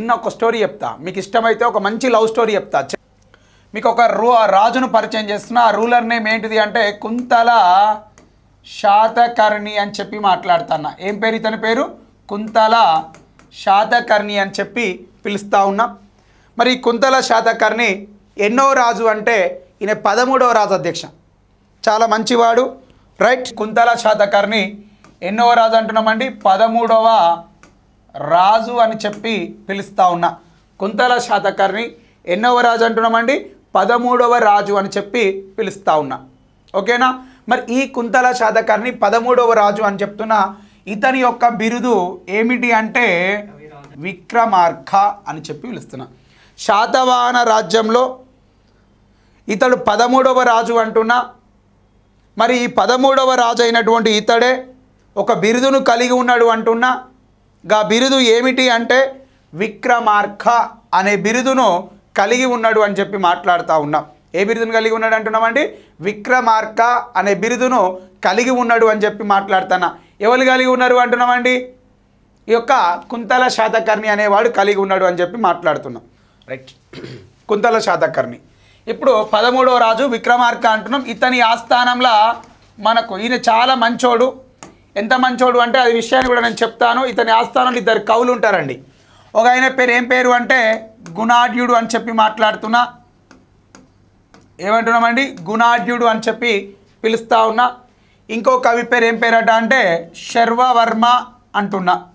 చిన్న ఒక స్టోరీ చెప్తా. మీకు ఇష్టమైతే ఒక మంచి లవ్ స్టోరీ చెప్తా. మీకు ఒక రూ రాజును పరిచయం చేస్తున్న. ఆ రూలర్ నేమ్ ఏంటిది అంటే కుంతల శాతకర్ణి అని చెప్పి మాట్లాడుతున్నా. ఏం పేరు ఇతని పేరు? కుంతల శాతకర్ణి అని చెప్పి పిలుస్తా ఉన్నా. మరి కుంతల శాతకర్ణి ఎన్నో రాజు అంటే ఈయన పదమూడవ రాజు అధ్యక్ష. చాలా మంచివాడు. రైట్? కుంతల శాతకర్ణి ఎన్నో రాజు అంటున్నామండి? పదమూడవ రాజు అని చెప్పి పిలుస్తా ఉన్నా. కుంతల శాతకర్ణి ఎన్నవ రాజు అంటున్నామండి? పదమూడవ రాజు అని చెప్పి పిలుస్తా ఉన్నా. ఓకేనా? మరి ఈ కుంతల శాతకర్ణి పదమూడవ రాజు అని చెప్తున్నా ఇతని యొక్క బిరుదు ఏమిటి అంటే విక్రమార్క అని చెప్పి పిలుస్తున్నా. శాతవాహన రాజ్యంలో ఇతడు పదమూడవ రాజు అంటున్నా. మరి ఈ పదమూడవ రాజు అయినటువంటి ఇతడే ఒక బిరుదును కలిగి ఉన్నాడు అంటున్నా. గా బిరుదు ఏమిటి అంటే విక్రమార్క అనే బిరుదును కలిగి ఉన్నాడు అని చెప్పి మాట్లాడుతూ ఉన్నాం. ఏ బిరుదును కలిగి ఉన్నాడు అంటున్నామండి? విక్రమార్క అనే బిరుదును కలిగి ఉన్నాడు అని చెప్పి మాట్లాడుతున్నా. ఎవరు కలిగి ఉన్నారు అంటున్నామండి? ఈ యొక్క కుంతల శాతకర్ణి అనేవాడు కలిగి ఉన్నాడు అని చెప్పి మాట్లాడుతున్నాం. రైట్. కుంతల శాతకర్ణి. ఇప్పుడు పదమూడవ రాజు విక్రమార్క అంటున్నాం. ఇతని ఆస్థానంలో మనకు ఈయన చాలా మంచోడు. ఎంత మంచోడు అంటే అది విషయాన్ని కూడా నేను చెప్తాను. ఇతని ఆస్థానంలో ఇద్దరు కవులు ఉంటారండి. ఒక ఆయన పేరు ఏం పేరు అంటే గుణాఢ్యుడు అని చెప్పి మాట్లాడుతున్నా. ఏమంటున్నామండి? గుణాఢ్యుడు అని చెప్పి పిలుస్తా ఉన్నా. ఇంకో కవి పేరు ఏం పేరట అంటే శర్వవర్మ అంటున్నా.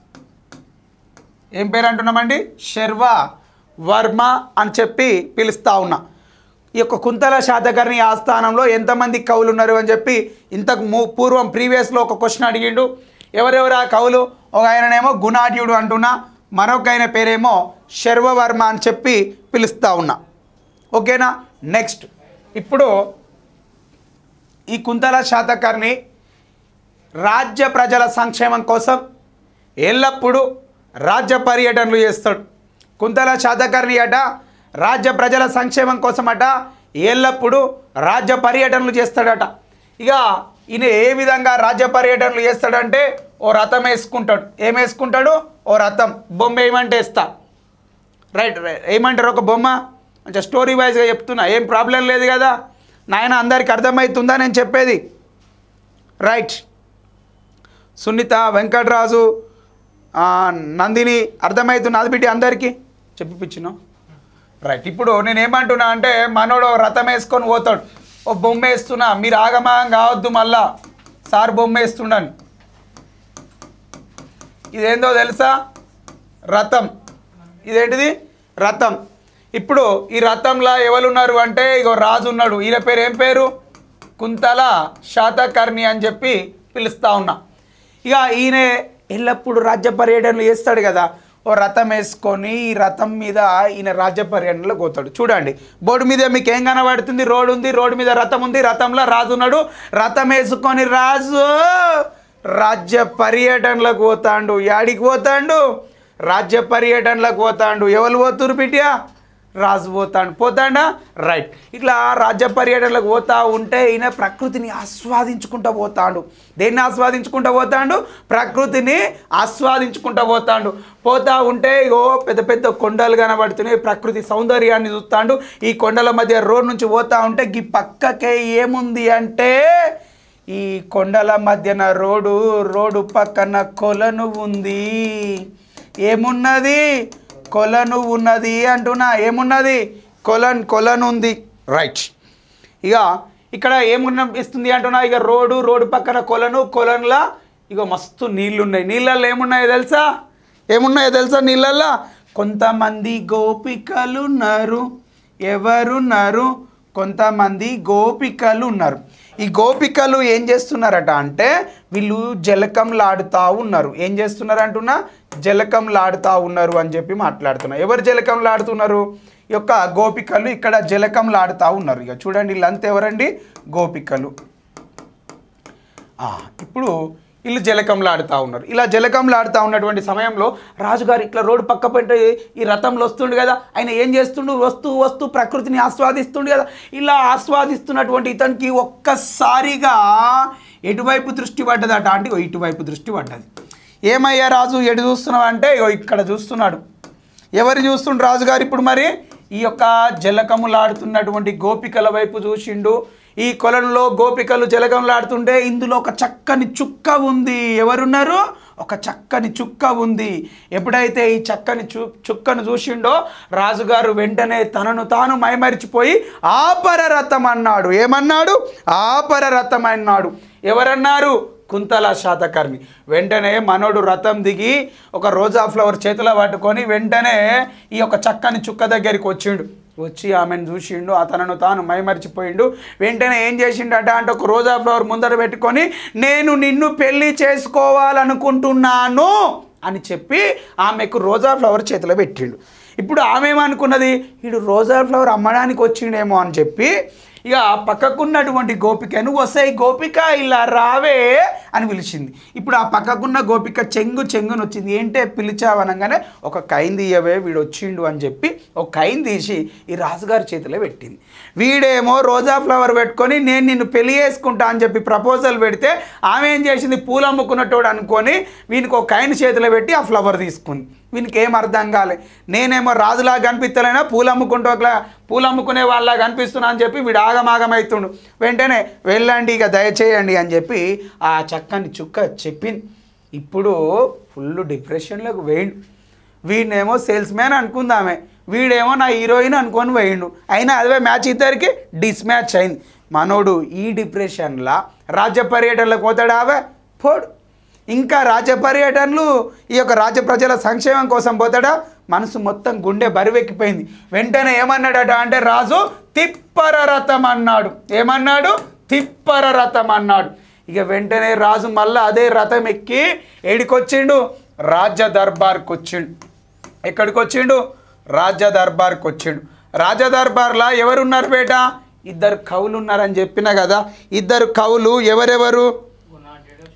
ఏం పేరు అంటున్నామండి? శర్వ వర్మ అని చెప్పి పిలుస్తా ఉన్నా. ఈ యొక్క కుంతల శాతకర్ణి ఆస్థానంలో ఎంతమంది కవులు ఉన్నారు అని చెప్పి ఇంతకు ము పూర్వం ప్రీవియస్లో ఒక క్వశ్చన్ అడిగిండు. ఎవరెవరు ఆ కవులు? ఒక ఆయననేమో గుణాఢ్యుడు అంటున్నా మరొక ఆయన పేరేమో శర్వవర్మ అని చెప్పి పిలుస్తూ ఉన్నా. ఓకేనా? నెక్స్ట్ ఇప్పుడు ఈ కుంతల శాతకర్ణి రాజ్య ప్రజల సంక్షేమం కోసం ఎల్లప్పుడూ రాజ్య పర్యటనలు చేస్తాడు. కుంతల శాతకర్ణి అట రాజ్య ప్రజల సంక్షేమం కోసమట ఎల్లప్పుడూ రాజ్య పర్యటనలు చేస్తాడట. ఇక ఈయన ఏ విధంగా రాజ్య పర్యటనలు చేస్తాడంటే ఓ రథం వేసుకుంటాడు. ఏం వేసుకుంటాడు? ఓ రథం. బొమ్మ ఏమంటే వేస్తా రైట్ రైట్. ఏమంటారు ఒక బొమ్మ? కొంచెం స్టోరీ వైజ్గా చెప్తున్నా. ఏం ప్రాబ్లం లేదు కదా. నాయన అందరికి అర్థమవుతుందా నేను చెప్పేది? రైట్. సునీత వెంకటరాజు నందిని నందిని అర్థమవుతున్నది బిడ్డ అందరికీ. చెప్పిపించిన రైట్ ఇప్పుడు నేను ఏమంటున్నా అంటే మనోడు రథం వేసుకొని పోతాడు. ఓ బొమ్మ వేస్తున్నా మీరు ఆగమాగం కావద్దు మళ్ళా. సార్ బొమ్మ వేస్తుండని ఇదేందో తెలుసా? రథం. ఇదేంటిది? రథం. ఇప్పుడు ఈ రథంలో ఎవరున్నారు అంటే ఇగో రాజు ఉన్నాడు. ఈయన పేరు ఏం పేరు? కుంతల శాతకర్ణి అని చెప్పి పిలుస్తా ఉన్నా. ఇక ఈయన ఎల్లప్పుడూ రాజ్య పర్యటనలు చేస్తాడు కదా. ఓ రథం వేసుకొని ఈ రథం మీద ఈయన రాజ్య పర్యటనలో పోతాడు. చూడండి బోర్డు మీద మీకు ఏం కనబడుతుంది? రోడ్డు ఉంది రోడ్డు మీద రథం ఉంది రథంలో రాజు ఉన్నాడు. రథం వేసుకొని రాజు రాజ్య పర్యటనలకు పోతాండు. యాడికి పోతాండు? రాజ్య పర్యటనలకు పోతాండు. ఎవరు పోతురు పిటియా రాజు పోతాడు. పోతాడా? రైట్. ఇట్లా రాజ్య పర్యటనలకు పోతా ఉంటే ఈయన ప్రకృతిని ఆస్వాదించుకుంటూ పోతాడు. దేన్ని ఆస్వాదించుకుంటూ పోతాడు? ప్రకృతిని ఆస్వాదించుకుంటూ పోతాడు. పోతా ఉంటే ఓ పెద్ద పెద్ద కొండలు కనబడుతున్నాయి. ప్రకృతి సౌందర్యాన్ని చూస్తాడు. ఈ కొండల మధ్య రోడ్ నుంచి పోతా ఉంటే ఈ పక్కకే ఏముంది అంటే ఈ కొండల మధ్యన రోడ్డు రోడ్డు పక్కన కొలను ఉంది. ఏమున్నది? కొలను ఉన్నది అంటున్నా. ఏమున్నది? కొలన్ కొలను ఉంది రైట్ ఇక ఇక్కడ ఏమునిపిస్తుంది అంటున్నా? ఇక రోడ్డు రోడ్డు పక్కన కొలను కొలన్లా ఇక మస్తు నీళ్ళు ఉన్నాయి నీళ్ళల్లో ఏమున్నాయో తెలుసా? ఏమున్నాయో తెలుసా నీళ్ళల్లో? కొంతమంది గోపికలు ఉన్నారు ఎవరున్నారు? కొంతమంది గోపికలు ఉన్నారు ఈ గోపికలు ఏం చేస్తున్నారట అంటే వీళ్ళు జలకంలాడుతూ ఉన్నారు. ఏం చేస్తున్నారు అంటున్నా? జలకంలాడుతూ ఉన్నారు అని చెప్పి మాట్లాడుతున్నారు ఎవరు జలకంలాడుతున్నారు? ఈ యొక్క గోపికలు ఇక్కడ జలకంలాడుతూ ఉన్నారు. ఇక చూడండి వీళ్ళంతా ఎవరండి? గోపికలు. ఇప్పుడు వీళ్ళు జలకంలాడుతూ ఉన్నారు. ఇలా జలకంలాడుతూ ఉన్నటువంటి సమయంలో రాజుగారు ఇట్లా రోడ్డు పక్క పెట్టి ఈ రథంలో వస్తుండు కదా ఆయన ఏం చేస్తుండు? వస్తూ వస్తూ ప్రకృతిని ఆస్వాదిస్తుండు కదా. ఇలా ఆస్వాదిస్తున్నటువంటి ఇతనికి ఒక్కసారిగా ఎటువైపు దృష్టి పడ్డదట అంటే ఇటువైపు దృష్టి పడ్డది. ఏమయ్యా రాజు ఎటు చూస్తున్నావు అంటే ఇక్కడ చూస్తున్నాడు. ఎవరు చూస్తుండ్రు రాజుగారు ఇప్పుడు మరి? ఈ యొక్క జలకములాడుతున్నటువంటి గోపికల వైపు చూసిండు. ఈ కొలంలో గోపికలు జలకములాడుతుంటే ఇందులో ఒక చక్కని చుక్క ఉంది. ఎవరున్నారు? ఒక చక్కని చుక్క ఉంది. ఎప్పుడైతే ఈ చక్కని చు చుక్కను చూసిండో రాజుగారు వెంటనే తనను తాను మైమరిచిపోయి ఆపరరథం అన్నాడు. ఏమన్నాడు? ఆపరరథం అన్నాడు. ఎవరన్నారు? కుంతల శాతకర్మి. వెంటనే మనోడు రథం దిగి ఒక రోజా ఫ్లవర్ చేతిలో పట్టుకొని వెంటనే ఈ యొక్క చక్కని చుక్క దగ్గరికి వచ్చిండు. వచ్చి ఆమెను చూసిండు అతను తాను మైమరిచిపోయిండు. వెంటనే ఏం చేసిండట అంటే ఒక రోజా ఫ్లవర్ ముందర పెట్టుకొని నేను నిన్ను పెళ్ళి చేసుకోవాలనుకుంటున్నాను అని చెప్పి ఆమెకు రోజా ఫ్లవర్ చేతిలో పెట్టిండు. ఇప్పుడు ఆమె ఏమనుకున్నది? వీడు రోజా ఫ్లవర్ అమ్మడానికి వచ్చిండేమో అని చెప్పి ఇక పక్కకున్నటువంటి గోపికను వస్తాయి గోపిక ఇలా రావే అని పిలిచింది. ఇప్పుడు ఆ పక్కకున్న గోపిక చెంగు చెంగుని వచ్చింది. ఏంటే పిలిచావనగానే ఒక కైన్ తీయవే వీడు వచ్చిండు అని చెప్పి ఒక కైన్ తీసి ఈ రాజుగారి చేతిలో పెట్టింది. వీడేమో రోజా ఫ్లవర్ పెట్టుకొని నేను నిన్ను పెళ్ళి చేసుకుంటా అని చెప్పి ప్రపోజల్ పెడితే ఆమె ఏం చేసింది? పూలు అమ్ముకున్నట్టు అనుకొని వీనికి ఒక కైన్ చేతిలో పెట్టి ఆ ఫ్లవర్ తీసుకుంది. వీనికి ఏం అర్థం కాలే. నేనేమో రాజులాగా కనిపిస్తలేనా? పూలు అమ్ముకుంటూ ఒకలా పూలు అమ్ముకునే వాళ్ళలా కనిపిస్తున్నా అని చెప్పి వీడు ఆగమాగమవుతుండు వెంటనే వెళ్ళండి ఇక దయచేయండి అని చెప్పి ఆ చక్కని చుక్క చెప్పింది ఇప్పుడు ఫుల్ డిప్రెషన్లోకి వేయండు వీడినేమో సేల్స్ మ్యాన్ అనుకుందామే. వీడేమో నా హీరోయిన్ అనుకొని పోయిండు. అయినా అదే మ్యాచ్ ఇద్దరికి డిస్మ్యాచ్ అయింది. మనోడు ఈ డిప్రెషన్లా రాజ్య పర్యటనలకు పోతాడావే పోడు. ఇంకా రాజ్య పర్యటనలు ఈ యొక్క రాజ్య ప్రజల సంక్షేమం కోసం పోతాడా మనసు మొత్తం గుండె బరువెక్కిపోయింది. వెంటనే ఏమన్నాడట అంటే రాజు తిప్పర రథం అన్నాడు. ఏమన్నాడు? తిప్పర రథం అన్నాడు. ఇక వెంటనే రాజు మళ్ళీ అదే రథం ఎక్కి ఏడికొచ్చిండు? రాజ్య దర్బార్కి వచ్చిండు ఎక్కడికి వచ్చిండు రాజ్య దర్బార్కి వచ్చిండు రాజ దర్బార్లా ఎవరున్నారు బేట? ఇద్దరు కవులు ఉన్నారని చెప్పిన కదా ఇద్దరు కవులు ఎవరెవరు?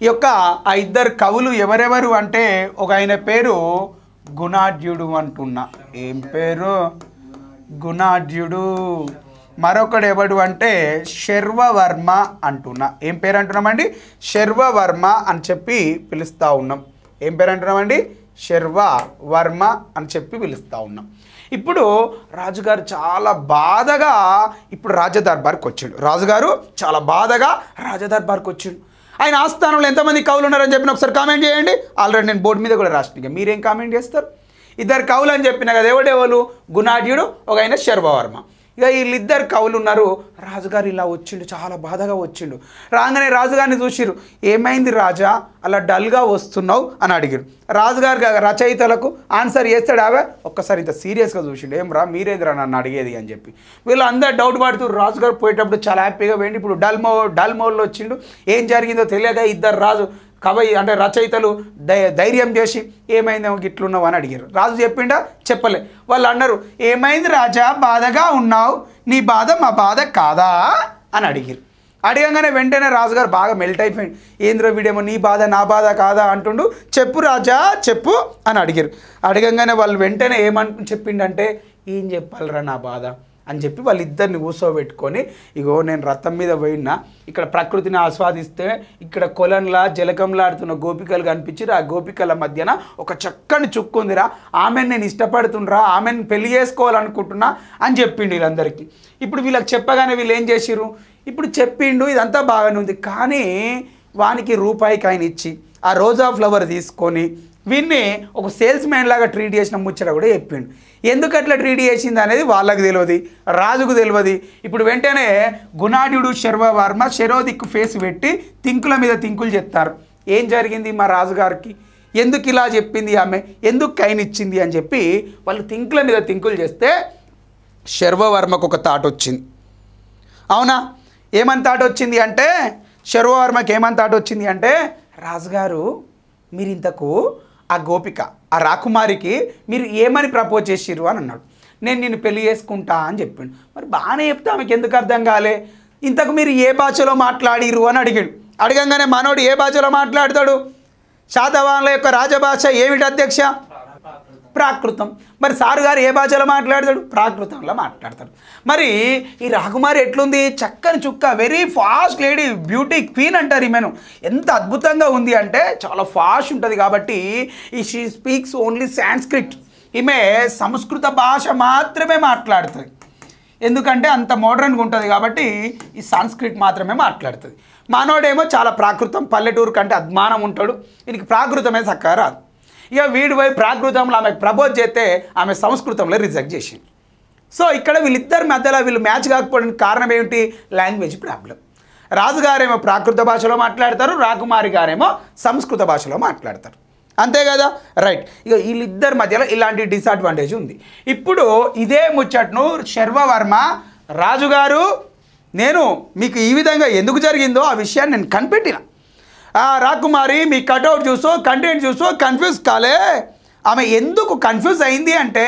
ఈ యొక్క ఆ ఇద్దరు కవులు ఎవరెవరు అంటే ఒక ఆయన పేరు గుణాఢ్యుడు అంటున్నా. ఏం పేరు? గుణాఢ్యుడు మరొకడు ఎవడు అంటే శర్వవర్మ అంటున్నా. ఏం పేరు అంటున్నామండి? శర్వవర్మ అని చెప్పి పిలుస్తూ ఉన్నాం. ఏం పేరు అంటున్నామండి? శర్వ వర్మ అని చెప్పి పిలుస్తూ ఉన్నాం. ఇప్పుడు రాజుగారు చాలా బాధగా ఇప్పుడు రాజదర్బార్కి వచ్చిండు రాజుగారు చాలా బాధగా రాజదర్బార్కి వచ్చిండు ఆయన ఆస్థానంలో ఎంతమంది కవులు ఉన్నారని చెప్పిన ఒకసారి కామెంట్ చేయండి. ఆల్రెడీ నేను బోర్డు మీద కూడా రాసిన. మీరేం కామెంట్ చేస్తారు? ఇద్దరు కవులు అని చెప్పిన కదా ఎవడెవరు గుణాఢ్యుడు ఒక ఆయన శర్వవర్మ. ఇక వీళ్ళిద్దరు కవులు ఉన్నారు. రాజుగారు ఇలా వచ్చిండు చాలా బాధగా వచ్చిండు. రాగానే రాజుగారిని చూసిరు ఏమైంది రాజా? అలా డల్గా వస్తున్నావు అని అడిగారు రాజుగారు రచయితలకు ఆన్సర్ చేస్తాడు ఆవే ఒక్కసారి ఇంత సీరియస్గా చూసిండు. ఏం రా మీరేదిరా నన్ను అడిగేది అని చెప్పి. వీళ్ళు అందరు డౌట్ పడుతున్నారు రాజుగారు పోయేటప్పుడు చాలా హ్యాపీగా పోయింది ఇప్పుడు డల్మో డల్మోల్లో వచ్చిండు. ఏం జరిగిందో తెలియక ఇద్దరు రాజు కవయి అంటే రచయితలు ధైర్యం చేసి ఏమైందేమో గిట్లున్నావు అని అడిగారు. రాజు చెప్పిండా? చెప్పలే. వాళ్ళు అన్నారు ఏమైంది రాజా? బాధగా ఉన్నావు. నీ బాధ మా బాధ కాదా? అని అడిగారు అడగంగానే వెంటనే రాజుగారు బాగా మెల్ట్ అయిపోయింది ఏంద్రో వీడేమో నీ బాధ నా బాధ కాదా? అంటుండు. చెప్పు రాజా చెప్పు అని అడిగారు అడగంగానే వాళ్ళు వెంటనే ఏమని చెప్పిండంటే ఏం చెప్పాలరా నా బాధ? అని చెప్పి వాళ్ళిద్దరిని కూర్చోబెట్టుకొని ఇగో నేను రథం మీద పోయినా ఇక్కడ ప్రకృతిని ఆస్వాదిస్తే ఇక్కడ కొలంలా జలకంలాడుతున్న గోపికలు కనిపించిరా ఆ గోపికల మధ్యన ఒక చక్కని చుక్కు ఉందిరా. ఆమెను నేను ఇష్టపడుతుండ్రా ఆమెను పెళ్ళి చేసుకోవాలనుకుంటున్నా అని చెప్పిండు వీళ్ళందరికీ. ఇప్పుడు వీళ్ళకి చెప్పగానే వీళ్ళు ఏం చేసిరు ఇప్పుడు చెప్పిండు ఇదంతా బాగానే ఉంది. కానీ వానికి రూపాయికి ఆయన ఇచ్చి ఆ రోజా ఫ్లవర్ తీసుకొని వీన్ని ఒక సేల్స్ మ్యాన్ లాగా ట్రీట్ చేసిన ముచ్చట కూడా చెప్పిండు. ఎందుకు అట్లా ట్రీట్ చేసింది అనేది వాళ్ళకు తెలియదు రాజుకు తెలియదు. ఇప్పుడు వెంటనే గుణాఢ్యుడు శర్వవర్మ శరోదిక్కు ఫేస్ పెట్టి తింకుల మీద తింకులు చెప్తారు ఏం జరిగింది మా రాజుగారికి? ఎందుకు ఇలా చెప్పింది ఆమె? ఎందుకు కైన్ ఇచ్చింది అని చెప్పి వాళ్ళు తింకుల మీద తింకులు చేస్తే శర్వవర్మకు ఒక థాట్ వచ్చింది. అవునా? ఏమని థాట్ వచ్చింది అంటే శర్వవర్మకి ఏమని థాట్ వచ్చింది అంటే రాజుగారు మీరు ఇంతకు ఆ గోపిక ఆ రాకుమారికి మీరు ఏమని ప్రపోజ్ చేసిర్రు అని అన్నాడు. నేను నిన్ను పెళ్ళి చేసుకుంటా అని చెప్పిండు. మరి బాగానే చెప్తే ఆమెకి ఎందుకు అర్థం కాలే? ఇంతకు మీరు ఏ భాషలో మాట్లాడిరు అని అడిగాడు. అడగంగానే మనోడు ఏ భాషలో మాట్లాడతాడు? శాతవాహనుల యొక్క రాజభాష ఏమిటి అధ్యక్ష? ప్రాకృతం. మరి సారు గారు ఏ భాషలో మాట్లాడతాడు? ప్రాకృతంలో మాట్లాడతాడు. మరి ఈ రాకుమారి ఎట్లుంది? చక్కని చుక్క very fast lady beauty queen అంటారు ఈమెను ఎంత అద్భుతంగా ఉంది అంటే చాలా ఫాస్ట్ ఉంటుంది కాబట్టి ఈ షీ స్పీక్స్ ఓన్లీ సాంస్క్రిట్ ఈమె సంస్కృత భాష మాత్రమే మాట్లాడుతుంది. ఎందుకంటే అంత మోడర్న్గా ఉంటుంది కాబట్టి ఈ సంస్క్రిట్ మాత్రమే మాట్లాడుతుంది. మానవుడేమో చాలా ప్రాకృతం. పల్లెటూరు కంటే అద్మానం ఉంటాడు. దీనికి ప్రాకృతమే చక్కగా రాదు. ఇక వీడి వైపు ప్రాకృతంలో ఆమెకు ప్రపోజ్ చేస్తే ఆమె సంస్కృతంలో రిజెక్ట్ చేసింది. సో ఇక్కడ వీళ్ళిద్దరి మధ్యలో వీళ్ళు మ్యాచ్ కాకపోవడానికి కారణం ఏమిటి? Language problem. రాజుగారేమో ప్రాకృత భాషలో మాట్లాడతారు రాకుమారి గారేమో సంస్కృత భాషలో మాట్లాడతారు. అంతే కదా? రైట్ ఇక వీళ్ళిద్దరి మధ్యలో ఇలాంటి డిసడ్వాంటేజ్ ఉంది. ఇప్పుడు ఇదే ముచ్చట్ను శర్వవర్మ రాజుగారు నేను మీకు ఈ విధంగా ఎందుకు జరిగిందో ఆ విషయాన్ని నేను కనిపెట్టిన. రాకుమారి మీ కటౌట్ చూసో కంటెంట్ చూసో కన్ఫ్యూజ్ కాలే. ఆమె ఎందుకు కన్ఫ్యూజ్ అయింది అంటే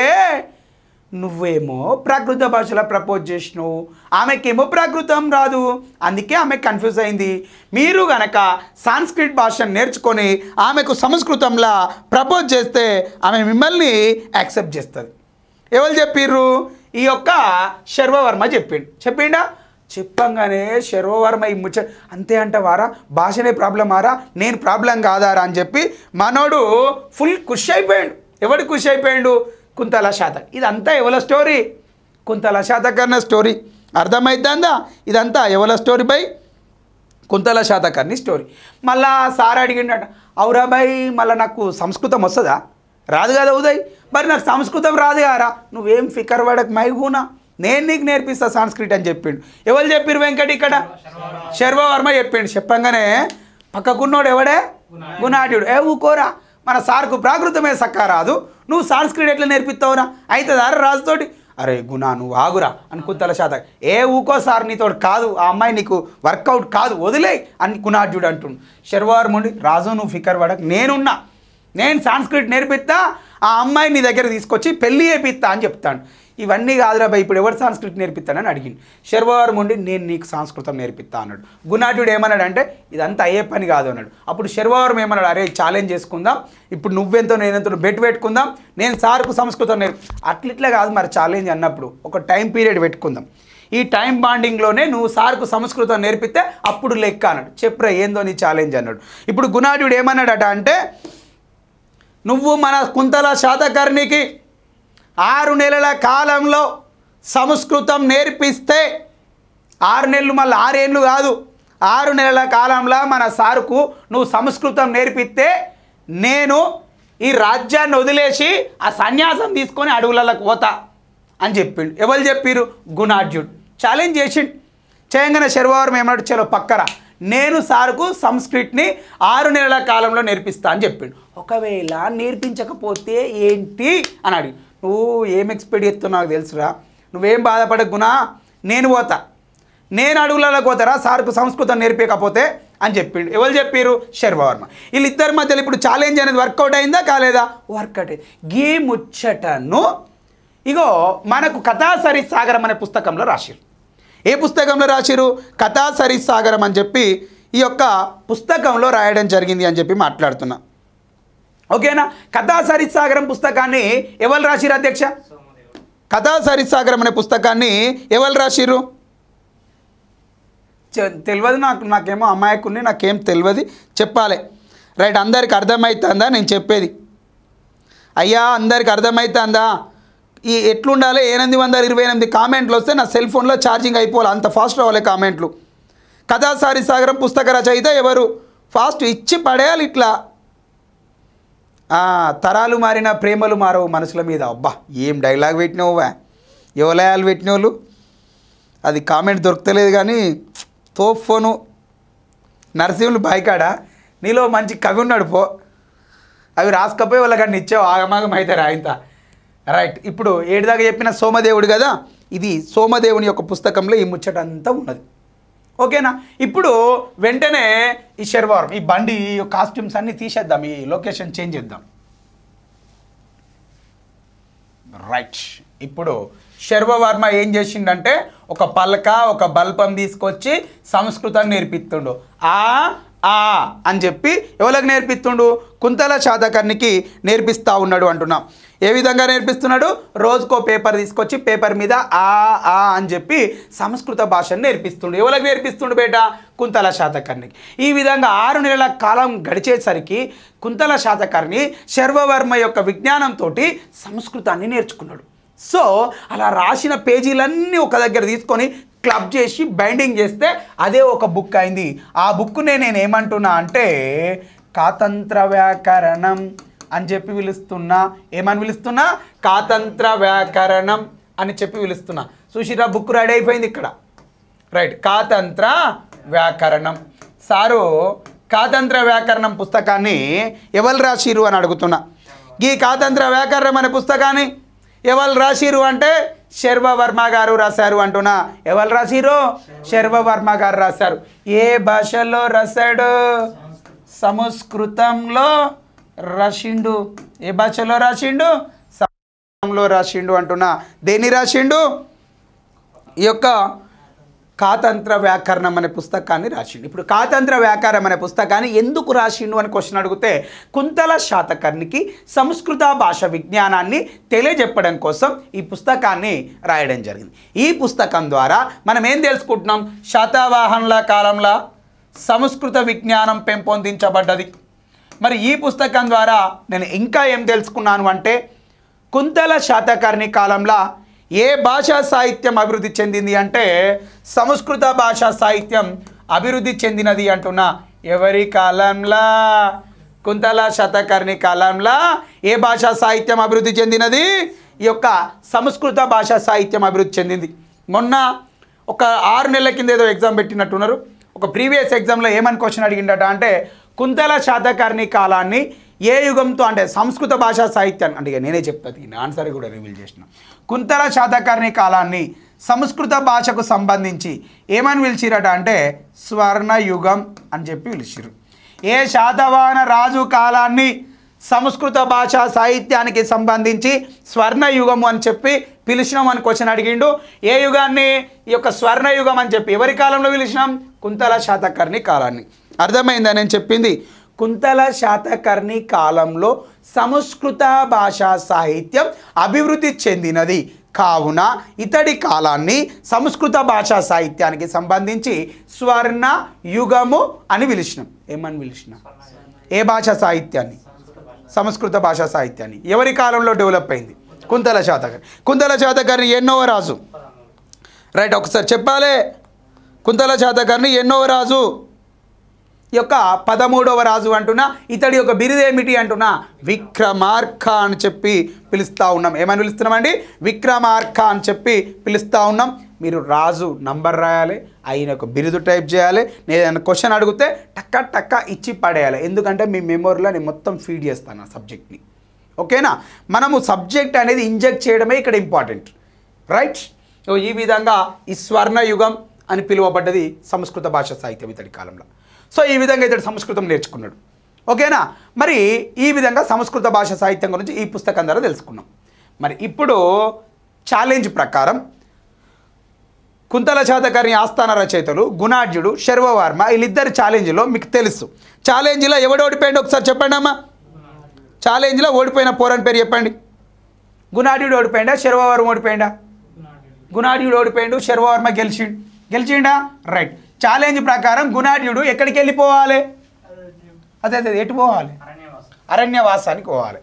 నువ్వేమో ప్రాకృత భాషలో ప్రపోజ్ చేసినావు. ఆమెకేమో ప్రాకృతం రాదు. అందుకే ఆమె కన్ఫ్యూజ్ అయింది. మీరు గనక సాంస్క్రిట్ భాషను నేర్చుకొని ఆమెకు సంస్కృతంలా ప్రపోజ్ చేస్తే ఆమె మిమ్మల్ని యాక్సెప్ట్ చేస్తుంది. ఎవరు చెప్పిర్రు? ఈ యొక్క శర్వవర్మ చెప్పిండు. చెప్పిండా? చెప్పంగానే శర్వవర్మ ఈ ముచ్చ అంతే అంటవారా? భాషనే ప్రాబ్లం ఆరా? నేను ప్రాబ్లం కాదారా అని చెప్పి మనోడు ఫుల్ ఖుషి అయిపోయాడు ఎవడు ఖుషి అయిపోయాడు కుంతల శాతక్. ఇదంతా ఎవల స్టోరీ? కుంతల శాతకర్ణ స్టోరీ. అర్థమవుతుందా ఇదంతా ఎవల స్టోరీ బై? కుంతల శాతకర్ణి స్టోరీ. మళ్ళా సార్ అడిగిండట అవురా బాయ్ మళ్ళీ నాకు సంస్కృతం వస్తుందా? రాదు కదా ఉదయ్. మరి నాకు సంస్కృతం రాదు కారా నువ్వేం ఫికర్ పడక మైగూనా నేను నీకు నేర్పిస్తా సంస్కృట్ అని చెప్పిండు. ఎవరు చెప్పిరు వెంకట్ ఇక్కడ? శర్వవర్మ చెప్పిండు. చెప్పంగానే పక్కకున్నోడు ఎవడే? గుణాఢ్యుడు ఏ ఊకోరా? మన సార్కు ప్రాకృతమే సక్కా రాదు. నువ్వు సాంస్క్రిట్ ఎట్లా నేర్పిస్తావురా? అయితే దారి రాజుతోటి? అరే గుణా నువ్వు ఆగురా అని కుంతల శాతం. ఏ ఊకో సార్ నీతో కాదు. ఆ అమ్మాయి నీకు వర్కౌట్ కాదు. వదిలే అని గుణాఢ్యుడు అంటుండు. శర్వారముండి రాజు నువ్వు ఫికర్ పడక. నేనున్నా. నేను సాంస్క్రిట్ నేర్పిస్తా. ఆ అమ్మాయి నీ దగ్గర తీసుకొచ్చి పెళ్ళి చేపిస్తా అని చెప్తాను ఇవన్నీ కాదురా భయ్ ఇప్పుడు ఎవరు సాంస్కృతి నేర్పిస్తానని అడిగింది శర్వారం ఉండి నేను నీకు సంస్కృతం నేర్పిస్తా అన్నాడు. గుణాఢ్యుడు ఏమన్నాడు అంటే ఇదంతా అయ్యే పని కాదు అన్నాడు. అప్పుడు శర్వారం ఏమన్నాడు అరే ఛాలెంజ్ చేసుకుందాం. ఇప్పుడు నువ్వెంతో నేనెంతో బెట్ పెట్టుకుందాం. నేను సార్కు సంస్కృతం నేర్పి అట్లిట్లా కాదు మరి ఛాలెంజ్ అన్నప్పుడు. ఒక టైం పీరియడ్ పెట్టుకుందాం. ఈ టైం బాండింగ్లోనే నువ్వు సార్కు సంస్కృతం నేర్పితే అప్పుడు లెక్క అన్నాడు. చెప్పరా ఏందో నీ ఛాలెంజ్ అన్నాడు. ఇప్పుడు గుణాఢ్యుడు ఏమన్నాడట అంటే నువ్వు మన కుంతల శాతకర్ణికి ఆరు నెలల కాలంలో సంస్కృతం నేర్పిస్తే ఆరు నెలలు మళ్ళీ ఆరేళ్ళు కాదు. ఆరు నెలల కాలంలో మన సారుకు నువ్వు సంస్కృతం నేర్పిస్తే నేను ఈ రాజ్యాన్ని వదిలేసి ఆ సన్యాసం తీసుకొని అడవులలోకి పోతా అని చెప్పిండు. ఎవరు చెప్పిరు గుణార్జుడు ఛాలెంజ్ చేసిండు. చేయంగానే శర్వారం ఏమన్నాడు? చలో పక్కరా. నేను సార్కు సంస్కృత్ని ఆరు నెలల కాలంలో నేర్పిస్తా అని చెప్పిండు. ఒకవేళ నేర్పించకపోతే ఏంటి? అని అడిగి నువ్వు ఏం ఎక్స్పెక్ట్ చేస్తావు నాకు తెలుసురా? నువ్వేం బాధపడకునా నేను పోతా. నేను అడుగులలో పోతారా? సార్కు సంస్కృతం నేర్పించకపోతే అని చెప్పిండు. ఎవరు చెప్పారు శర్వవర్మ వీళ్ళిద్దరి మధ్యలో ఇప్పుడు ఛాలెంజ్ అనేది వర్కౌట్ అయిందా కాలేదా? వర్కౌట్ అయింది. గేమ్ ముచ్చటను ఇగో మనకు కథా సాగరం అనే పుస్తకంలో రాసిరు ఏ పుస్తకంలో రాసిరు కథా సాగరం అని చెప్పి ఈ యొక్క పుస్తకంలో రాయడం జరిగింది అని చెప్పి మాట్లాడుతున్నా. ఓకేనా? కథా సరిత్సాగరం పుస్తకాన్ని ఎవరు రాసిరు అధ్యక్ష? కథా సరిత్సాగరం అనే పుస్తకాన్ని ఎవరు రాసిరు తెలియదు నాకు నాకేమో అమాయకుని నాకేం తెలియదు. చెప్పాలి. రైట్ అందరికి అర్థమవుతుందా నేను చెప్పేది. అయ్యా అందరికి అర్థమవుతుందా ఈ ఎట్లుండాలి? ఎనిమిది వందల ఇరవై ఎనిమిది కామెంట్లు వస్తే నా సెల్ ఫోన్లో ఛార్జింగ్ అయిపోవాలి. అంత ఫాస్ట్ రావాలి కామెంట్లు. కథా సాగరం పుస్తక రచయిత ఎవరు? ఫాస్ట్ ఇచ్చి పడేయాలి ఇట్లా. తరాలు మారిన ప్రేమలు మారవు మనసుల మీద. అబ్బా ఏం డైలాగ్ పెట్టినావువా ఎవలయాలు పెట్టినోళ్ళు? అది కామెంట్ దొరకలేదు కానీ తో ఫోను. నరసింహులు బాయికాడా నీలో మంచి కవి ఉన్నాడు పో. అవి రాసుకపోయి వాళ్ళకన్నా ఇచ్చావు ఆగమాగం అవుతారు రాయింత రైట్ ఇప్పుడు ఏడుదాకా చెప్పిన సోమదేవుడు కదా ఇది సోమదేవుని యొక్క పుస్తకంలో ఈ ముచ్చట అంతా ఉన్నది. ఓకేనా? ఇప్పుడు వెంటనే ఈ షెర్వార్ ఈ బండి ఈ కాస్ట్యూమ్స్ అన్నీ తీసేద్దాం ఈ లొకేషన్ చేంజ్ చేద్దాం. రైట్ ఇప్పుడు శర్వవర్మ ఏం చేసిండంటే ఒక పలక ఒక బల్పం తీసుకొచ్చి సంస్కృతం నేర్పిస్తుండు. ఆ ఆ అని చెప్పి ఎవరికి నేర్పిస్తుండు? కుంతల శాతకర్ణికి నేర్పిస్తూ ఉన్నాడు అంటున్నాం. ఏ విధంగా నేర్పిస్తున్నాడు? రోజుకో పేపర్ తీసుకొచ్చి పేపర్ మీద ఆ ఆ అని చెప్పి సంస్కృత భాషను నేర్పిస్తుండు. ఎవరికి నేర్పిస్తుండు బేట? కుంతల శాతకర్ణికి ఈ విధంగా ఆరు నెలల కాలం గడిచేసరికి కుంతల శాతకర్ణి శర్వవర్మ యొక్క విజ్ఞానంతో సంస్కృతాన్ని నేర్చుకున్నాడు. సో అలా రాసిన పేజీలన్నీ ఒక దగ్గర తీసుకొని క్లబ్ చేసి బైండింగ్ చేస్తే అదే ఒక బుక్ అయింది. ఆ బుక్నే నేను ఏమంటున్నా అంటే కాతంత్ర వ్యాకరణం అని చెప్పి పిలుస్తున్నా. ఏమని పిలుస్తున్నా? కాతంత్ర వ్యాకరణం అని చెప్పి పిలుస్తున్నా. సుశీరా బుక్ రెడీ అయిపోయింది ఇక్కడ. రైట్ కాతంత్ర వ్యాకరణం సారు కాతంత్ర వ్యాకరణం పుస్తకాన్ని ఎవరు రాసిరు అని అడుగుతున్నా. ఈ కాతంత్ర వ్యాకరణం అనే పుస్తకాన్ని ఎవరు రాసిరు అంటే శర్వవర్మ గారు రాశారు అంటున్నా. ఎవరు రాసిరు? శర్వవర్మ గారు రాశారు. ఏ భాషలో రాశాడు? సంస్కృతంలో రాసిండు. ఏ భాషలో రాసిండు? సంస్కృతంలో రాసిండు అంటున్నా. దేని రాసిండు? ఈ యొక్క కాతంత్ర వ్యాకరణం అనే పుస్తకాన్ని రాసిండు. ఇప్పుడు కాతంత్ర వ్యాకరణం అనే పుస్తకాన్ని ఎందుకు రాసిండు అని క్వశ్చన్ అడిగితే కుంతల శాతకర్ణికి సంస్కృత భాష విజ్ఞానాన్ని తెలియజెప్పడం కోసం ఈ పుస్తకాన్ని రాయడం జరిగింది. ఈ పుస్తకం ద్వారా మనం ఏం తెలుసుకుంటున్నాం? శాతవాహనుల కాలంలో సంస్కృత విజ్ఞానం పెంపొందించబడ్డది. మరి ఈ పుస్తకం ద్వారా నేను ఇంకా ఏం తెలుసుకున్నాను అంటే కుంతల శాతకర్ణి కాలంలో ఏ భాషా సాహిత్యం అభివృద్ధి చెందింది అంటే సంస్కృత భాషా సాహిత్యం అభివృద్ధి చెందినది అంటున్నా. ఎవరి కాలంలో? కుంతల శతకర్ణి కాలంలో ఏ భాషా సాహిత్యం అభివృద్ధి చెందినది? ఈ యొక్క సంస్కృత భాషా సాహిత్యం అభివృద్ధి చెందింది. మొన్న ఒక ఆరు నెలల కింద ఏదో ఎగ్జామ్ పెట్టినట్టున్నారు. ఒక ప్రీవియస్ ఎగ్జామ్లో ఏమని క్వశ్చన్ అడిగిండట అంటే కుంతల శాతకర్ణి కాలాన్ని ఏ యుగంతో అంటే సంస్కృత భాషా సాహిత్యాన్ని అంటే నేనే చెప్తాను దీని ఆన్సర్ కూడా రివీల్ చేసిన. కుంతల శాతకర్ణి కాలాన్ని సంస్కృత భాషకు సంబంధించి ఏమని పిలిచిరట అంటే స్వర్ణయుగం అని చెప్పి పిలిచిరు. ఏ శాతవాహన రాజు కాలాన్ని సంస్కృత భాషా సాహిత్యానికి సంబంధించి స్వర్ణయుగము అని చెప్పి పిలిచినాం అని క్వశ్చన్ అడిగిండు. ఏ యుగాన్ని? ఈ యొక్క స్వర్ణయుగం అని చెప్పి ఎవరి కాలంలో పిలిచినాం? కుంతల శాతకర్ణి కాలాన్ని. అర్థమైందా? నేను చెప్పింది కుంతల శాతకర్ణి కాలంలో సంస్కృత భాషా సాహిత్యం అభివృద్ధి చెందినది. కావున ఇతడి కాలాన్ని సంస్కృత భాషా సాహిత్యానికి సంబంధించి స్వర్ణ యుగము అని పిలిచినాం. ఏమని పిలిచినాం? ఏ భాషా సాహిత్యాన్ని? సంస్కృత భాషా సాహిత్యాన్ని. ఎవరి కాలంలో డెవలప్ అయింది? కుంతల శాతకర్ణి. కుంతల శాతకర్ణి ఎన్నో రాజు? రైట్ ఒకసారి చెప్పాలే. కుంతల శాతకర్ణి ఎన్నో రాజు? యొక్క పదమూడవ రాజు అంటున్నా ఇతడి యొక్క బిరుదు ఏమిటి అంటున్నా విక్రమార్క అని చెప్పి పిలుస్తూ ఉన్నాం. ఏమని పిలుస్తున్నామండి? విక్రమార్క అని చెప్పి పిలుస్తూ ఉన్నాం. మీరు రాజు నంబర్ రాయాలి ఆయన యొక్క బిరుదు టైప్ చేయాలి నేను ఏదైనా క్వశ్చన్ అడిగితే టక్క టక్క ఇచ్చి పడేయాలి. ఎందుకంటే మీ మెమొరీలో నేను మొత్తం ఫీడ్ చేస్తాను ఆ సబ్జెక్ట్ని. ఓకేనా? మనము సబ్జెక్ట్ అనేది ఇంజెక్ట్ చేయడమే ఇక్కడ ఇంపార్టెంట్. రైట్? సో ఈ విధంగా ఈ స్వర్ణయుగం అని పిలువబడ్డది సంస్కృత భాష సాహిత్యం ఇతడి కాలంలో. సో ఈ విధంగా ఇతడు సంస్కృతం నేర్చుకున్నాడు. ఓకేనా? మరి ఈ విధంగా సంస్కృత భాష సాహిత్యం గురించి ఈ పుస్తకం ద్వారా తెలుసుకున్నాం. మరి ఇప్పుడు ఛాలెంజ్ ప్రకారం కుంతల శాతకర్ణి ఆస్థాన రచయితలు గుణాఢ్యుడు శర్వవర్మ వీళ్ళిద్దరి ఛాలెంజ్లో మీకు తెలుసు. ఛాలెంజ్లో ఎవడు ఓడిపోయాడు ఒకసారి చెప్పండి అమ్మా. ఛాలెంజ్లో ఓడిపోయిన పోరని పేరు చెప్పండి. గుణాఢ్యుడు ఓడిపోయిండా శర్వవర్మ ఓడిపోయిండా? గుణాఢ్యుడు ఓడిపోయిండు శర్వవర్మ గెలిచిండు. గెలిచిండా? రైట్ ఛాలెంజ్ ప్రకారం గుణాఢ్యుడు ఎక్కడికి వెళ్ళిపోవాలి? అదే అదే ఎటు పోవాలి? అరణ్యవాసానికి పోవాలి.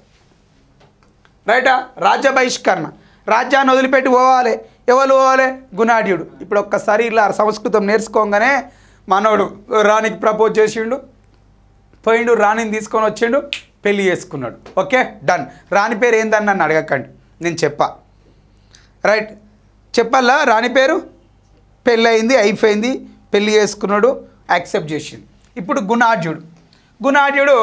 రైటా రాజ్య బహిష్కరణ. రాజ్యాన్ని వదిలిపెట్టి పోవాలి. ఎవరు పోవాలి? గుణాఢ్యుడు ఇప్పుడు ఒక్కసారి ఇలా సంస్కృతం నేర్చుకోగానే మనోడు రాణికి ప్రపోజ్ చేసిండు. పోయిండు రాణిని తీసుకొని వచ్చిండు పెళ్ళి చేసుకున్నాడు. ఓకే డన్ రాణి పేరు ఏందని నన్ను అడగకండి. నేను చెప్పా. రైట్ చెప్పాలా? రాణి పేరు? పెళ్ళయింది అయిపోయింది పెళ్ళి చేసుకున్నాడు యాక్సెప్ట్ చేసిండు ఇప్పుడు గుణార్జుడు. గుణార్జుడు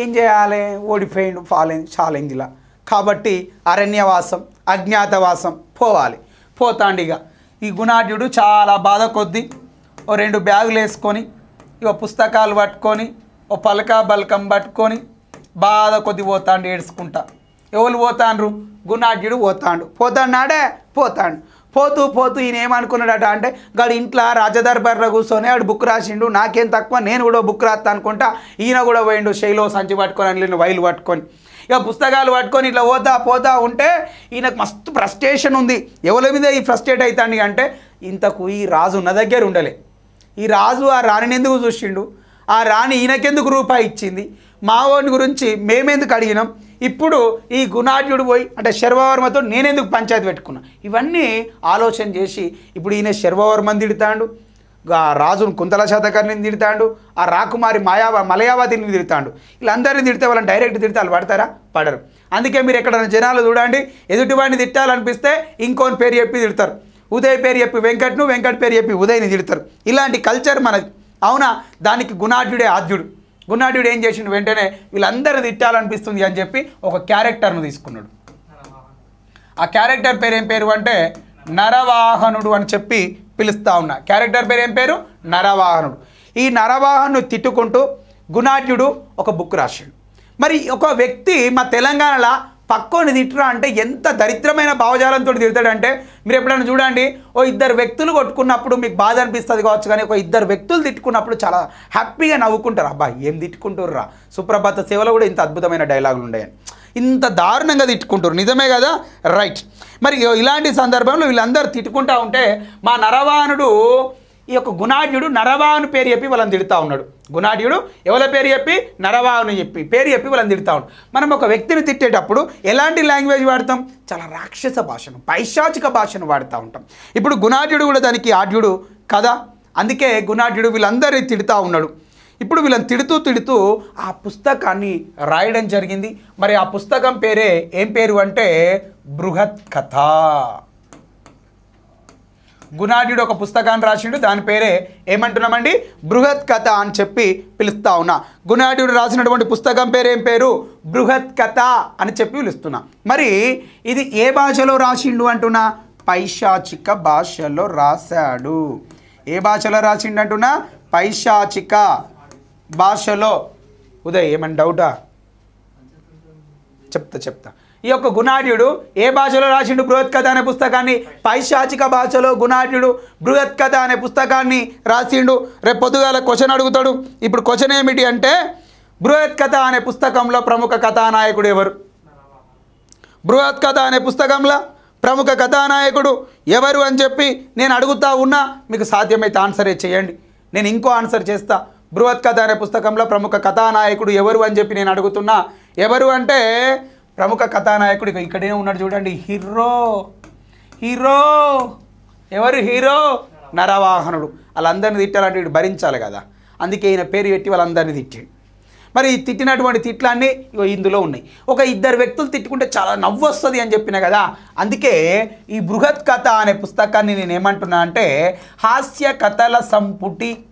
ఏం చేయాలి? ఓడిపోయిండు ఫాలెన్ ఛాలెంజ్లా కాబట్టి అరణ్యవాసం అజ్ఞాతవాసం పోవాలి. పోతాండి ఇక. ఈ గుణార్జుడు చాలా బాధ కొద్ది ఓ రెండు బ్యాగులు వేసుకొని ఇక పుస్తకాలు పట్టుకొని ఓ పలక బలకం పట్టుకొని బాధ కొద్ది పోతాండు ఏడ్చుకుంటా. ఎవరు పోతాండ్రు? గుణార్జుడు పోతాండు. పోతాడు నాడే? పోతాడు. పోతూ పోతూ ఈయన ఏమనుకున్నాడట అంటే గాడు ఇంట్లో రాజదర్బార్లో కూర్చొని ఆడు బుక్ రాసిండు నాకేం తక్కువ నేను కూడా బుక్ రాస్తా అనుకుంటా ఈయన కూడా పోయిండు శైలో సంచి పట్టుకొని అని వైలు పట్టుకొని. ఇక పుస్తకాలు పట్టుకొని ఇట్లా పోతా పోతా ఉంటే ఈయనకు మస్తు ఫ్రస్ట్రేషన్ ఉంది. ఎవరి మీద ఈ ఫ్రస్ట్రేట్ అవుతాండి అంటే ఇంతకు ఈ రాజు ఉన్న దగ్గర ఉండలే. ఈ రాజు ఆ రాణిని ఎందుకు చూసిండు? ఆ రాణి ఈయనకెందుకు రూపాయి ఇచ్చింది? మావోని గురించి మేమెందుకు అడిగినాం? ఇప్పుడు ఈ గుణాఢ్యుడు పోయి అంటే శర్వవర్మతో నేనెందుకు పంచాయతీ పెట్టుకున్నా? ఇవన్నీ ఆలోచన చేసి ఇప్పుడు ఈయన శర్వవర్మని తిడతాడు ఆ రాజును కుంతల శాతకర్ణిని తిడతాడు ఆ రాకుమారి మాయావ మలయావతిని తిడతాడు. వీళ్ళందరినీ తిడితే వాళ్ళని డైరెక్ట్ తిడితే వాళ్ళు పడతారా? పడరు. అందుకే మీరు ఎక్కడైనా జనాలు చూడండి ఎదుటివాడిని తిట్టాలనిపిస్తే ఇంకోని పేరు చెప్పి తిడతారు. ఉదయ్ పేరు చెప్పి వెంకట్ను వెంకట్ పేరు చెప్పి ఉదయ్ని తిడతారు. ఇలాంటి కల్చర్ మనది. అవునా? దానికి గుణాఢ్యుడే ఆద్యుడు. గుణాఢ్యుడు ఏం చేసిండు? వెంటనే వీళ్ళందరిని తిట్టాలనిపిస్తుంది అని చెప్పి ఒక క్యారెక్టర్ను తీసుకున్నాడు. ఆ క్యారెక్టర్ పేరు ఏం పేరు అంటే నరవాహనుడు అని చెప్పి పిలుస్తా ఉన్నా. క్యారెక్టర్ పేరు ఏం పేరు? నరవాహనుడు. ఈ నరవాహను తిట్టుకుంటూ గుణాఢ్యుడు ఒక బుక్ రాశాడు మరి ఒక వ్యక్తి మా తెలంగాణలో పక్కోని తిట్టురా అంటే ఎంత దరిద్రమైన భావజాలంతో తిడతాడంటే మీరు ఎప్పుడైనా చూడండి ఓ ఇద్దరు వ్యక్తులు కొట్టుకున్నప్పుడు మీకు బాధ అనిపిస్తుంది కావచ్చు కానీ ఒక ఇద్దరు వ్యక్తులు తిట్టుకున్నప్పుడు చాలా హ్యాపీగా నవ్వుకుంటారు. అబ్బా ఏం తిట్టుకుంటుర్రా? సుప్రభాత సేవలో కూడా ఇంత అద్భుతమైన డైలాగులు ఉన్నాయని ఇంత దారుణంగా తిట్టుకుంటారు నిజమే కదా? రైట్. మరి ఇలాంటి సందర్భంలో వీళ్ళందరూ తిట్టుకుంటా ఉంటే మా నరవాణుడు ఈ యొక్క గుణాఢ్యుడు నరవాహను పేరు చెప్పి వాళ్ళని తిడుతూ ఉన్నాడు. గుణాఢ్యుడు ఎవరి పేరు చెప్పి? నరవాహను చెప్పి పేరు చెప్పి వాళ్ళని తిడుతూ ఉన్నాడు. మనం ఒక వ్యక్తిని తిట్టేటప్పుడు ఎలాంటి లాంగ్వేజ్ వాడతాం? చాలా రాక్షస భాషను పైశాచిక భాషను వాడుతూ ఉంటాం. ఇప్పుడు గుణాఢ్యుడు కూడా దానికి ఆఢ్యుడు కదా? అందుకే గుణాఢ్యుడు వీళ్ళందరినీ తిడుతూ ఉన్నాడు. ఇప్పుడు వీళ్ళని తిడుతూ తిడుతూ ఆ పుస్తకాన్ని రాయడం జరిగింది. మరి ఆ పుస్తకం పేరే ఏం పేరు అంటే బృహత్ కథ గుణాఢ్యుడు ఒక పుస్తకాన్ని రాసిండు దాని పేరే ఏమంటున్నామండి? బృహత్ కథ అని చెప్పి పిలుస్తా ఉన్నా. గుణాఢ్యుడు రాసినటువంటి పుస్తకం పేరు ఏం పేరు? బృహత్ కథ అని చెప్పి పిలుస్తున్నా. మరి ఇది ఏ భాషలో రాసిండు అంటున్నా? పైశాచిక భాషలో రాశాడు. ఏ భాషలో రాసిండు అంటున్నా? పైశాచిక భాషలో. ఉదయ్ ఏమన్నా డౌటా చెప్తా చెప్తా. ఈ యొక్క గుణాఢ్యుడు ఏ భాషలో రాసిండు బృహత్ కథ అనే పుస్తకాన్ని? పైశాచిక భాషలో గుణాఢ్యుడు బృహత్ కథ అనే పుస్తకాన్ని రాసిండు. రేపు పొద్దుగాల క్వశ్చన్ అడుగుతాడు. ఇప్పుడు క్వశ్చన్ ఏమిటి అంటే బృహత్ కథ అనే పుస్తకంలో ప్రముఖ కథానాయకుడు ఎవరు? బృహత్ కథ అనే పుస్తకంలో ప్రముఖ కథానాయకుడు ఎవరు అని చెప్పి నేను అడుగుతా ఉన్నా మీకు సాధ్యమైతే ఆన్సరే చేయండి. నేను ఇంకో ఆన్సర్ చేస్తా. బృహత్ కథ అనే పుస్తకంలో ప్రముఖ కథానాయకుడు ఎవరు అని చెప్పి నేను అడుగుతున్నా. ఎవరు అంటే ప్రముఖ కథానాయకుడు ఇక ఇక్కడే ఉన్నాడు చూడండి. హీరో హీరో ఎవరు హీరో? నరవాహనుడు. వాళ్ళందరినీ తిట్టాలంటే వీడు భరించాలి కదా. అందుకే ఈయన పేరు పెట్టి వాళ్ళందరినీ తిట్టాడు. మరి తిట్టినటువంటి తిట్లన్నీ ఇగో ఇందులో ఉన్నాయి. ఒక ఇద్దరు వ్యక్తులు తిట్టుకుంటే చాలా నవ్వు వస్తుంది అని చెప్పిన కదా. అందుకే ఈ బృహత్ కథ అనే పుస్తకాన్ని నేను ఏమంటున్నా అంటే హాస్య కథల సంపుటి.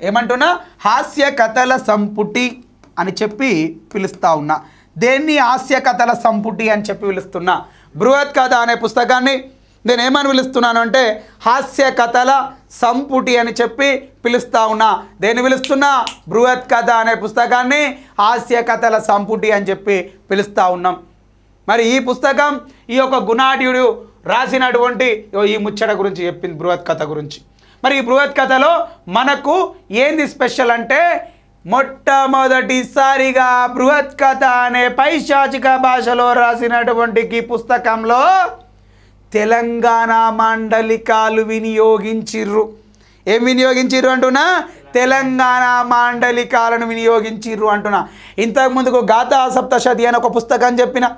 ఏమంటున్నా? హాస్య కథల సంపుటి అని చెప్పి పిలుస్తా ఉన్నా. దేన్ని హాస్య కథల సంపుటి అని చెప్పి పిలుస్తున్నా? బృహత్ కథ అనే పుస్తకాన్ని నేను ఏమని పిలుస్తున్నాను అంటే హాస్య కథల సంపుటి అని చెప్పి పిలుస్తా ఉన్నా. దేన్ని పిలుస్తున్నా? బృహత్ కథ అనే పుస్తకాన్ని హాస్య కథల సంపుటి అని చెప్పి పిలుస్తూ ఉన్నాం. మరి ఈ పుస్తకం ఈ యొక్క గుణాఢ్యుడు రాసినటువంటి ఈ ముచ్చట గురించి చెప్పింది బృహత్ కథ గురించి. మరి ఈ బృహత్ కథలో మనకు ఏంది స్పెషల్ అంటే మొట్టమొదటిసారిగా బృహత్ కథ అనే పైశాచిక భాషలో రాసినటువంటి ఈ పుస్తకంలో తెలంగాణ మాండలికాలు వినియోగించిర్రు. ఏం వినియోగించిర్రు అంటున్నా? తెలంగాణ మాండలికాలను వినియోగించిర్రు అంటున్నా. ఇంతకు ముందుకు గాథా సప్తశతి అని ఒక పుస్తకం చెప్పిన.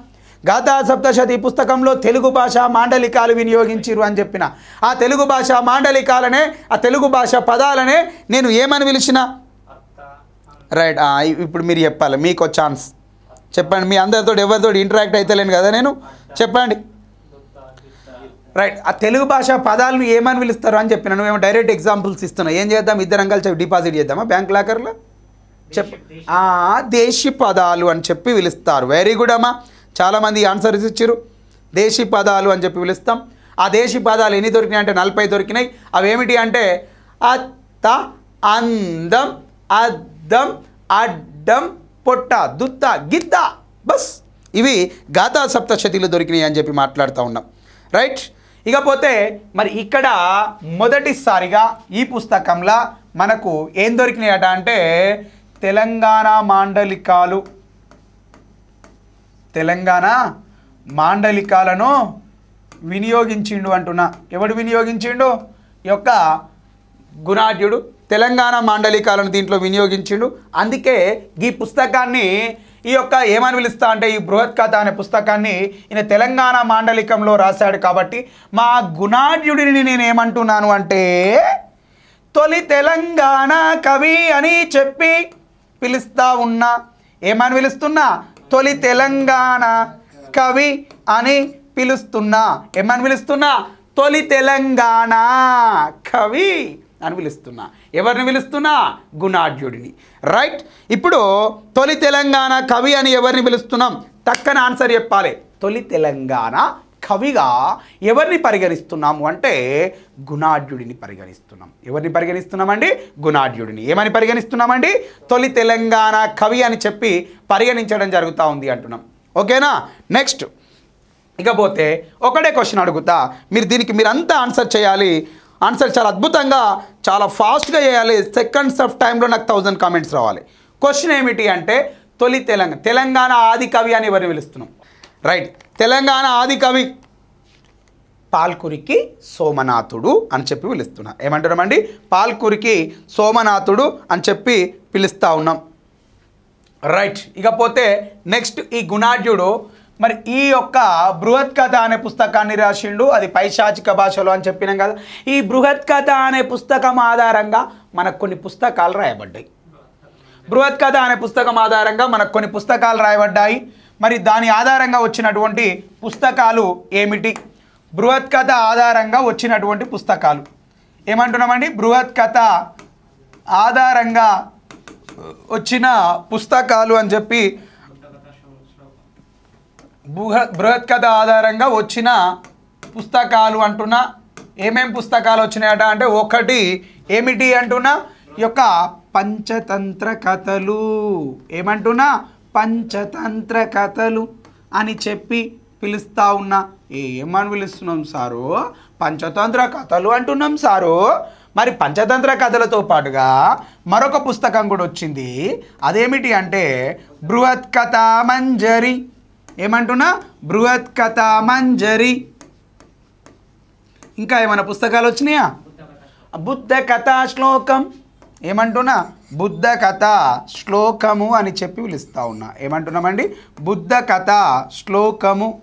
గాథా సప్తశతి పుస్తకంలో తెలుగు భాష మాండలికాలు వినియోగించిర్రు అని చెప్పిన. ఆ తెలుగు భాష మాండలికాలనే ఆ తెలుగు భాష పదాలనే నేను ఏమని పిలిచిన? రైట్ ఇప్పుడు మీరు చెప్పాలి మీకు ఛాన్స్ చెప్పండి మీ అందరితో ఎవరితో ఇంటరాక్ట్ అవుతలేను కదా నేను? చెప్పండి. రైట్ ఆ తెలుగు భాష పదాలను ఏమని పిలుస్తారు అని చెప్పిన నువ్వేమో డైరెక్ట్ ఎగ్జాంపుల్స్ ఇస్తున్నావు ఏం చేద్దాం? ఇద్దరం కలిసి డిపాజిట్ చేద్దామా? బ్యాంక్ లాకర్లో చెప్ దేశీ పదాలు అని చెప్పి పిలుస్తారు. వెరీ గుడ్ అమ్మా. చాలామంది ఆన్సర్స్ ఇచ్చారు దేశీ పదాలు అని చెప్పి పిలుస్తాం. ఆ దేశీ పదాలు ఎన్ని దొరికినాయి అంటే నలభై దొరికినాయి. అవేమిటి అంటే అత్త అందం దమ్ అడ్డం పొట్ట దుత్త గిద్ద బస్. ఇవి గాథా సప్తశతిలో దొరికినాయి అని చెప్పి మాట్లాడుతూ ఉన్నాం. రైట్? ఇకపోతే మరి ఇక్కడ మొదటిసారిగా ఈ పుస్తకంలో మనకు ఏం దొరికినాయట అంటే తెలంగాణ మాండలికాలు. తెలంగాణ మాండలికాలను వినియోగించిండు అంటున్నా. ఎవడు వినియోగించిండు? ఈ యొక్క గుణాఢ్యుడు తెలంగాణ మాండలికాలను దీంట్లో వినియోగించిండు. అందుకే ఈ పుస్తకాన్ని ఈ యొక్క ఏమని పిలుస్తా అంటే ఈ బృహత్ కథ అనే పుస్తకాన్ని ఈయన తెలంగాణ మాండలికంలో రాశాడు కాబట్టి మా గుణాఢ్యుడిని నేను ఏమంటున్నాను అంటే తొలి తెలంగాణ కవి అని చెప్పి పిలుస్తా ఉన్నా. ఏమని పిలుస్తున్నా? తొలి తెలంగాణ కవి అని పిలుస్తున్నా. ఏమని పిలుస్తున్నా? తొలి తెలంగాణ కవి. అని పిలుస్తున్నా. ఎవరిని పిలుస్తున్నా? గుణాఢ్యుడిని రైట్ ఇప్పుడు తొలి తెలంగాణ కవి అని ఎవరిని పిలుస్తున్నాం? తక్కన ఆన్సర్ చెప్పాలి. తొలి తెలంగాణ కవిగా ఎవరిని పరిగణిస్తున్నాము అంటే గుణాఢ్యుడిని పరిగణిస్తున్నాం. ఎవరిని పరిగణిస్తున్నామండి? గుణాఢ్యుడిని ఏమని పరిగణిస్తున్నామండి? తొలి తెలంగాణ కవి అని చెప్పి పరిగణించడం జరుగుతూ ఉంది అంటున్నాం. ఓకేనా? నెక్స్ట్ ఇకపోతే ఒకటే క్వశ్చన్ అడుగుతా. మీరు దీనికి మీరు అంతా ఆన్సర్ చేయాలి. ఆన్సర్ చాలా అద్భుతంగా చాలా ఫాస్ట్గా చేయాలి. సెకండ్స్ ఆఫ్ టైంలో నాకు థౌజండ్ కామెంట్స్ రావాలి. క్వశ్చన్ ఏమిటి అంటే తొలి తెలంగాణ తెలంగాణ ఆది కవి అని ఎవరిని పిలుస్తున్నాం? రైట్ తెలంగాణ ఆది కవి పాల్కురికి సోమనాథుడు అని చెప్పి పిలుస్తున్నా. ఏమంటున్నామండి పాల్కురికి సోమనాథుడు అని చెప్పి పిలుస్తూ ఉన్నాం. రైట్ ఇకపోతే నెక్స్ట్ ఈ గుణాఢ్యుడు మరి ఈ యొక్క బృహత్ కథ అనే పుస్తకాన్ని రాసిండు. అది పైశాచిక భాషలో అని చెప్పినాం కదా. ఈ బృహత్ కథ అనే పుస్తకం ఆధారంగా మనకు కొన్ని పుస్తకాలు రాయబడ్డాయి. బృహత్ కథ అనే పుస్తకం ఆధారంగా మనకు కొన్ని పుస్తకాలు రాయబడ్డాయి. మరి దాని ఆధారంగా వచ్చినటువంటి పుస్తకాలు ఏమిటి? బృహత్ కథ ఆధారంగా వచ్చినటువంటి పుస్తకాలు. ఏమంటున్నామండి? బృహత్ కథ ఆధారంగా వచ్చిన పుస్తకాలు అని చెప్పి బృహ- బృహత్ కథ ఆధారంగా వచ్చిన పుస్తకాలు అంటున్నా. ఏమేం పుస్తకాలు వచ్చినాయట అంటే ఒకటి ఏమిటి అంటున్నా? ఈ యొక్క పంచతంత్ర కథలు. ఏమంటున్నా? పంచతంత్ర కథలు అని చెప్పి పిలుస్తా ఉన్నా. ఏమని పిలుస్తున్నాం సారు? పంచతంత్ర కథలు అంటున్నాం సారు. మరి పంచతంత్ర కథలతో పాటుగా మరొక పుస్తకం కూడా వచ్చింది. అదేమిటి అంటే బృహత్ కథ మంజరి. ఏమంటున్నా? బృహత్ కథ మంజరి. ఇంకా ఏమైనా పుస్తకాలు వచ్చినాయా? బుద్ధ కథ శ్లోకం. ఏమంటున్నా? బుద్ధ కథ శ్లోకము అని చెప్పి పిలుస్తా ఉన్నా. ఏమంటున్నామండి బుద్ధ కథ శ్లోకము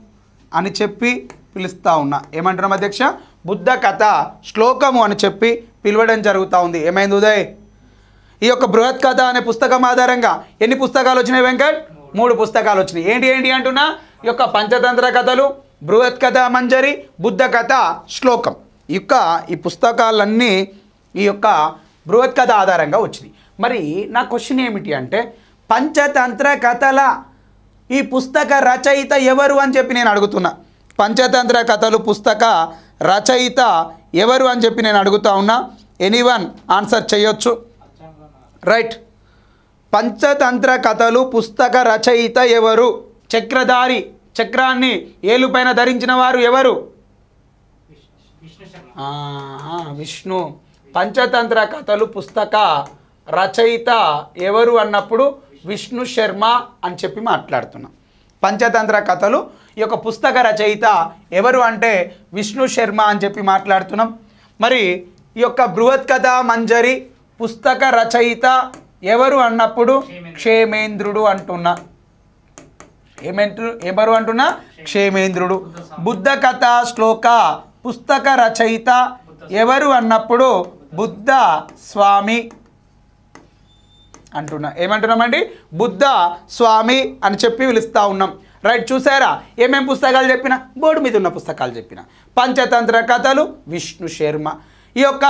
అని చెప్పి పిలుస్తా ఉన్నా. ఏమంటున్నాం అధ్యక్ష బుద్ధ కథ శ్లోకము అని చెప్పి పిలవడం జరుగుతూ ఉంది. ఏమైంది ఉదయ్? ఈ యొక్క బృహత్ కథ అనే పుస్తకం ఆధారంగా ఎన్ని పుస్తకాలు వచ్చినాయి వెంకట్? మూడు పుస్తకాలు వచ్చినాయి. ఏంటి ఏంటి అంటున్నా? ఈ యొక్క పంచతంత్ర కథలు బృహత్ కథ మంజరి బుద్ధ కథ శ్లోకం. ఈ యొక్క ఈ పుస్తకాలన్నీ ఈ యొక్క బృహత్ కథ ఆధారంగా వచ్చినాయి. మరి నా క్వశ్చన్ ఏమిటి అంటే పంచతంత్ర కథల ఈ పుస్తక రచయిత ఎవరు అని చెప్పి నేను అడుగుతున్నా. పంచతంత్ర కథలు పుస్తక రచయిత ఎవరు అని చెప్పి నేను అడుగుతా ఉన్నా. ఎనీవన్ ఆన్సర్ చేయొచ్చు. రైట్ పంచతంత్ర కథలు పుస్తక రచయిత ఎవరు? చక్రధారి చక్రాన్ని ఏలుపైన ధరించిన వారు ఎవరు? విష్ణు. పంచతంత్ర కథలు పుస్తక రచయిత ఎవరు అన్నప్పుడు విష్ణు శర్మ అని చెప్పి మాట్లాడుతున్నాం. పంచతంత్ర కథలు ఈ యొక్క పుస్తక రచయిత ఎవరు అంటే విష్ణు శర్మ అని చెప్పి మాట్లాడుతున్నాం. మరి ఈ యొక్క బృహత్ కథ మంజరి పుస్తక రచయిత ఎవరు అన్నప్పుడు క్షేమేంద్రుడు. అంటున్నా. ఏమంటు ఎవరు అంటున్నా? క్షేమేంద్రుడు. బుద్ధ కథ శ్లోక పుస్తక రచయిత ఎవరు అన్నప్పుడు? బుద్ధ స్వామి అంటున్నా. ఏమంటున్నామండి? బుద్ధ స్వామి అని చెప్పి పిలుస్తూ ఉన్నాం. రైట్ చూసారా? ఏమేం పుస్తకాలు చెప్పిన? బోర్డు మీద ఉన్న పుస్తకాలు చెప్పిన. పంచతంత్ర కథలు విష్ణు శర్మ. ఈ యొక్క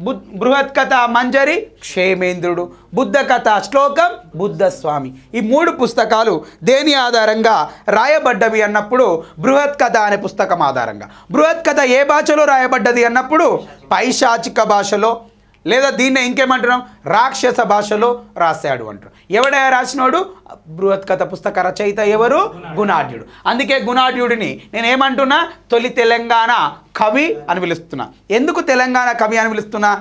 బుద్ బృహత్ కథ మంజరి క్షేమేంద్రుడు బుద్ధ కథ శ్లోకం బుద్ధస్వామి. ఈ మూడు పుస్తకాలు దేని ఆధారంగా రాయబడ్డవి అన్నప్పుడు బృహత్ కథ అనే పుస్తకం ఆధారంగా. బృహత్ కథ ఏ భాషలో రాయబడ్డది అన్నప్పుడు పైశాచిక భాషలో లేదా దీన్నే ఇంకేమంటున్నాం? రాక్షస భాషలో రాశాడు అంటారు. ఎవడయా రాసినోడు? బృహత్ కథ పుస్తక రచయిత ఎవరు? గుణాఢ్యుడు అందుకే గుణాఢ్యుడిని నేను ఏమంటున్నా తొలి తెలంగాణ కవి అని పిలుస్తున్నా. ఎందుకు తెలంగాణ కవి అని పిలుస్తున్నా?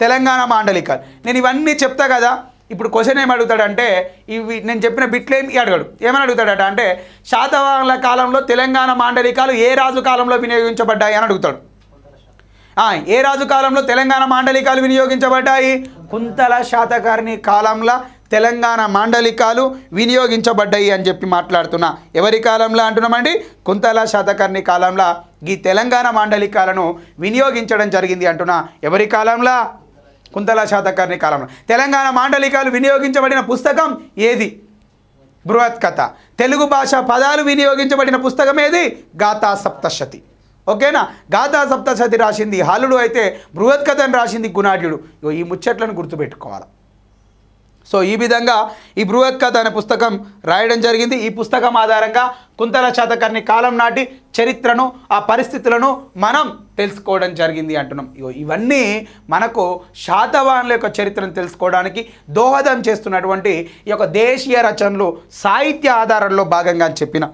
తెలంగాణ మాండలికాలు నేను ఇవన్నీ చెప్తా కదా. ఇప్పుడు క్వశ్చన్ ఏం అడుగుతాడంటే ఇవి నేను చెప్పిన బిట్లు ఏమి అడగడు. ఏమని అడుగుతాడట అంటే శాతవాహనుల కాలంలో తెలంగాణ మాండలికాలు ఏ రాజు కాలంలో వినియోగించబడ్డాయి అని అడుగుతాడు. ఏ రాజు కాలంలో తెలంగాణ మాండలికాలు వినియోగించబడ్డాయి? కుంతల శాతకర్ణి కాలంలో తెలంగాణ మాండలికాలు వినియోగించబడ్డాయి అని చెప్పి మాట్లాడుతున్నా. ఎవరి కాలంలో అంటున్నామండి? కుంతల శాతకర్ణి కాలంలో ఈ తెలంగాణ మాండలికాలను వినియోగించడం జరిగింది అంటున్నా. ఎవరి కాలంలో? కుంతల శాతకర్ణి కాలంలో. తెలంగాణ మాండలికాలు వినియోగించబడిన పుస్తకం ఏది? బృహత్ కథ తెలుగు భాష పదాలు వినియోగించబడిన పుస్తకం ఏది? గాథా సప్తశతి. ఓకేనా? గాథా సప్తశతి రాసింది హాలుడు అయితే బృహత్కథను రాసింది గుణాఢ్యుడు ఈ ముచ్చట్లను గుర్తుపెట్టుకోవాలి? సో ఈ విధంగా ఈ బృహత్కథ అనే పుస్తకం రాయడం జరిగింది. ఈ పుస్తకం ఆధారంగా కుంతల శాతకర్ణి కాలం నాటి చరిత్రను ఆ పరిస్థితులను మనం తెలుసుకోవడం జరిగింది అంటున్నాం. ఇవన్నీ మనకు శాతవాహనుల యొక్క చరిత్రను తెలుసుకోవడానికి దోహదం చేస్తున్నటువంటి ఈ యొక్క దేశీయ రచనలు సాహిత్య ఆధారంలో భాగంగా అని చెప్పిన